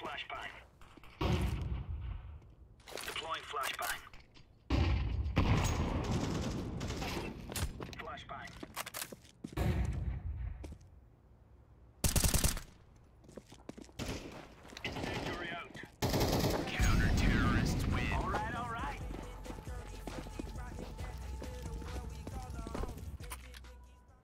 flashbang.